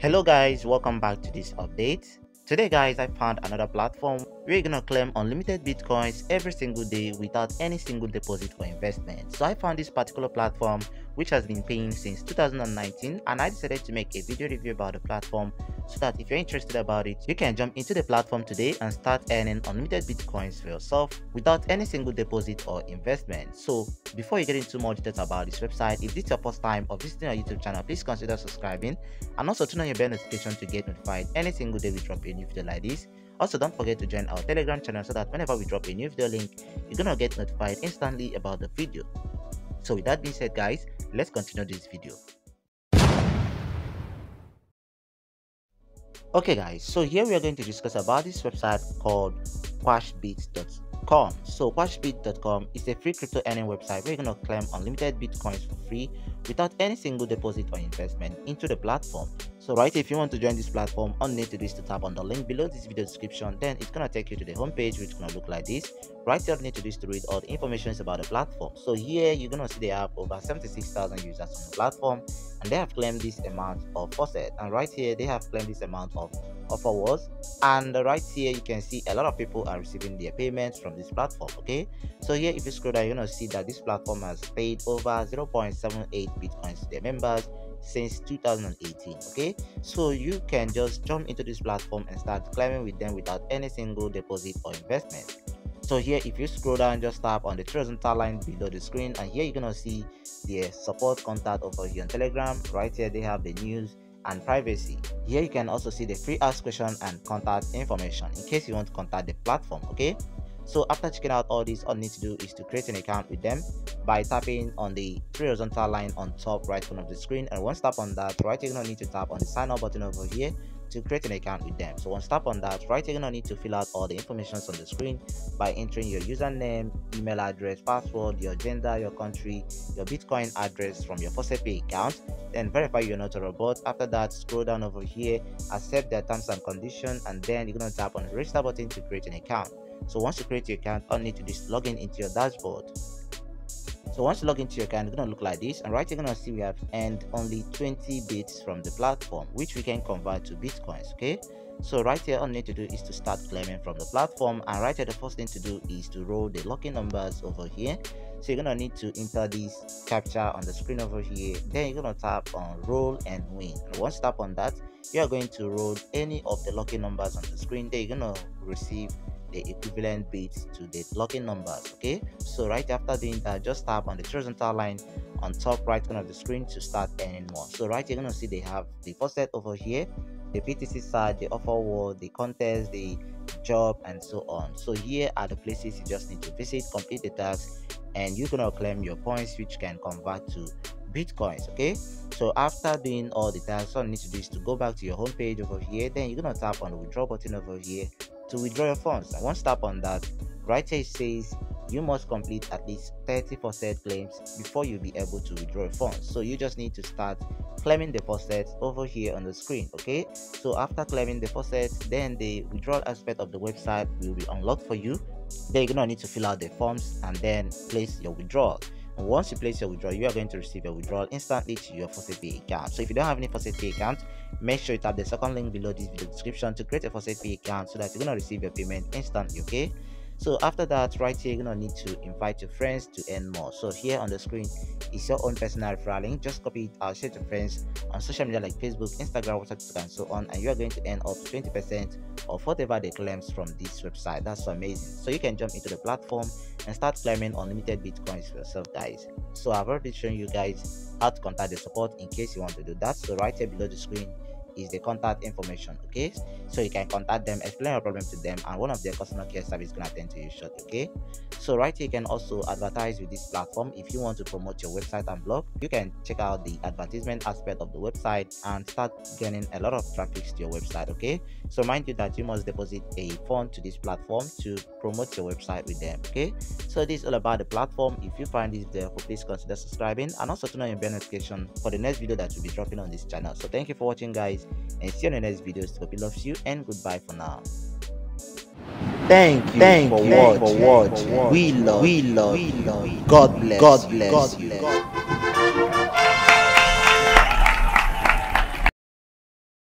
Hello guys, welcome back to this update. Today guys, I found another platform you're gonna claim unlimited bitcoins every single day without any single deposit or investment. So I found this particular platform which has been paying since 2019 and I decided to make a video review about the platform so that if you're interested about it, you can jump into the platform today and start earning unlimited bitcoins for yourself without any single deposit or investment. So before you get into more details about this website, if this is your first time of visiting our YouTube channel, please consider subscribing and also turn on your bell notification to get notified any single day we drop a new video like this. Also, don't forget to join our Telegram channel so that whenever we drop a new video link, you're gonna get notified instantly about the video. So with that being said guys, let's continue this video. Okay guys, so here we are going to discuss about this website called qashbit.com. So qashbit.com is a free crypto earning website where you're going to claim unlimited bitcoins for free without any single deposit or investment into the platform. So right if you want to join this platform, all you need to do is to tap on the link below this video description. Then it's gonna take you to the homepage which is gonna look like this. Right here, you need to do is to read all the information about the platform. So here you're gonna see they have over 76,000 users on the platform and they have claimed this amount of faucet. And right here they have claimed this amount of offer was and right here you can see a lot of people are receiving their payments from this platform okay so here if you scroll down you're gonna see that this platform has paid over 0.78 bitcoins to their members since 2018 okay? So you can just jump into this platform and start claiming with them without any single deposit or investment. So here if you scroll down just tap on the horizontal line below the screen and here you're gonna see their support contact over here on telegram. Right here they have the news and privacy. Here you can also see the free ask question and contact information in case you want to contact the platform okay so after checking out all this all you need to do is to create an account with them by tapping on the three horizontal line on top right corner of the screen. And once tap on that right you're gonna need to tap on the sign up button over here to create an account with them. So once tap on that right you're gonna need to fill out all the information on the screen by entering your username email address password your gender your country your bitcoin address from your faucet account then verify you're not a robot. After that scroll down over here accept their terms and conditions and then you're gonna tap on the register button to create an account so once you create your account all you need to do is log in into your dashboard. So once you log into your account it's gonna look like this. And right here you're gonna see we have earned only 20 bits from the platform which we can convert to bitcoins okay? So right here all you need to do is to start claiming from the platform. And right here the first thing to do is to roll the lucky numbers over here. So you're gonna need to enter this captcha on the screen over here. Then you're gonna tap on roll and win. And once you tap on that you are going to roll any of the lucky numbers on the screen. Then you're gonna receive the equivalent bits to the login numbers okay? So right after doing that just tap on the horizontal line on top right corner of the screen to start earning more. So right you're gonna see they have the faucet over here the btc side the offer wall the contest the job and so on. So here are the places you just need to visit complete the tasks and you're gonna claim your points which can convert to bitcoins okay? So after doing all the tasks all you need to do is to go back to your home page over here. Then you're gonna tap on the withdraw button over here to withdraw your funds. I won't stop on that, it says you must complete at least 30 faucet claims before you'll be able to withdraw funds. So you just need to start claiming the faucets over here on the screen. Okay, so after claiming the faucets, then the withdrawal aspect of the website will be unlocked for you. Then you're gonna need to fill out the forms and then place your withdrawal. And once you place your withdrawal, you are going to receive your withdrawal instantly to your Faucet account. So if you don't have any Faucet account, make sure you tap the second link below this video description to create a Faucet account so that you're going to receive your payment instantly, okay? so after that right here you're gonna need to invite your friends to earn more so here on the screen is your own personal referral just copy it i'll share to friends on social media like facebook instagram whatsapp and so on and you are going to earn up to 20 percent of whatever they claims from this website. That's amazing. So you can jump into the platform and start claiming unlimited bitcoins for yourself guys. So i've already shown you guys how to contact the support in case you want to do that. So right here below the screen is the contact information okay? So you can contact them explain your problem to them and one of their customer care service is gonna attend to you short okay? So right here you can also advertise with this platform. If you want to promote your website and blog you can check out the advertisement aspect of the website and start getting a lot of traffic to your website okay? So mind you that you must deposit a fund to this platform to promote your website with them okay? So this is all about the platform. If you find this video please consider subscribing and also turn on your bell notification for the next video that will be dropping on this channel. So thank you for watching guys and see you in the next videos hope loves you and goodbye for now Thank you, Thank for, you watching. for watching. We love, We love we love. God bless God bless God bless you.